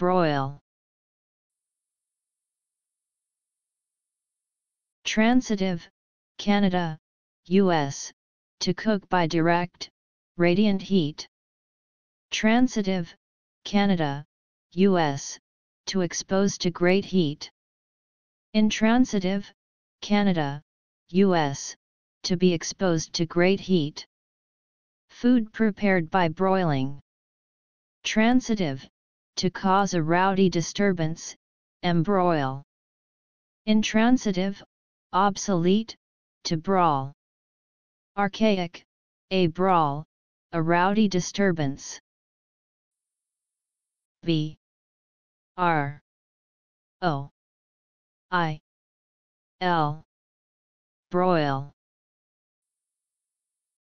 broil. Transitive, Canada, US, to cook by direct, radiant heat. Transitive, Canada, US, to expose to great heat. Intransitive, Canada, US, to be exposed to great heat. Food prepared by broiling. Transitive, to cause a rowdy disturbance, embroil. Intransitive, obsolete, to brawl. Archaic, a brawl, a rowdy disturbance. B R O I L Broil